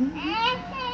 Mm-hmm.